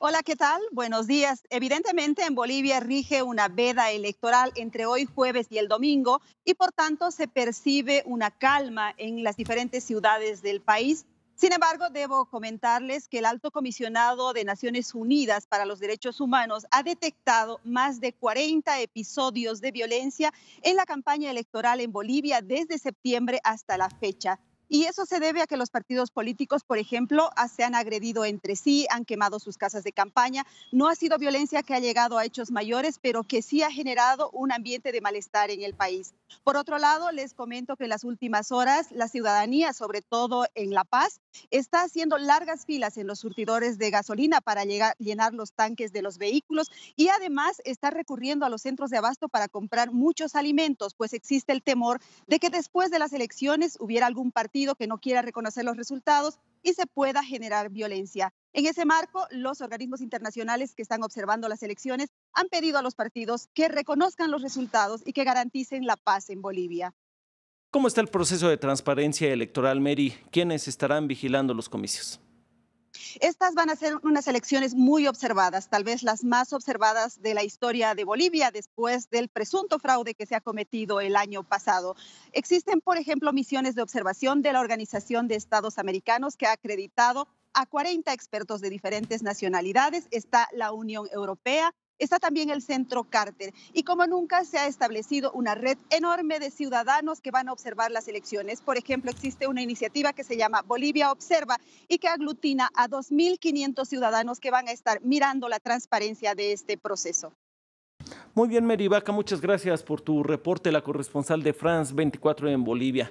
Hola, ¿qué tal? Buenos días. Evidentemente en Bolivia rige una veda electoral entre hoy jueves y el domingo y por tanto se percibe una calma en las diferentes ciudades del país. Sin embargo, debo comentarles que el alto comisionado de Naciones Unidas para los Derechos Humanos ha detectado más de 40 episodios de violencia en la campaña electoral en Bolivia desde septiembre hasta la fecha. Y eso se debe a que los partidos políticos, por ejemplo, se han agredido entre sí, han quemado sus casas de campaña. No ha sido violencia que ha llegado a hechos mayores, pero que sí ha generado un ambiente de malestar en el país. Por otro lado, les comento que en las últimas horas la ciudadanía, sobre todo en La Paz, está haciendo largas filas en los surtidores de gasolina para llenar los tanques de los vehículos y además está recurriendo a los centros de abasto para comprar muchos alimentos, pues existe el temor de que después de las elecciones hubiera algún partido que no quiera reconocer los resultados y se pueda generar violencia. En ese marco, los organismos internacionales que están observando las elecciones han pedido a los partidos que reconozcan los resultados y que garanticen la paz en Bolivia. ¿Cómo está el proceso de transparencia electoral, Mary? ¿Quiénes estarán vigilando los comicios? Estas van a ser unas elecciones muy observadas, tal vez las más observadas de la historia de Bolivia después del presunto fraude que se ha cometido el año pasado. Existen, por ejemplo, misiones de observación de la Organización de Estados Americanos que ha acreditado a 40 expertos de diferentes nacionalidades. Está la Unión Europea, Está también el Centro Carter y como nunca se ha establecido una red enorme de ciudadanos que van a observar las elecciones. Por ejemplo, existe una iniciativa que se llama Bolivia Observa y que aglutina a 2.500 ciudadanos que van a estar mirando la transparencia de este proceso. Muy bien, Merivaca, muchas gracias por tu reporte, la corresponsal de France 24 en Bolivia.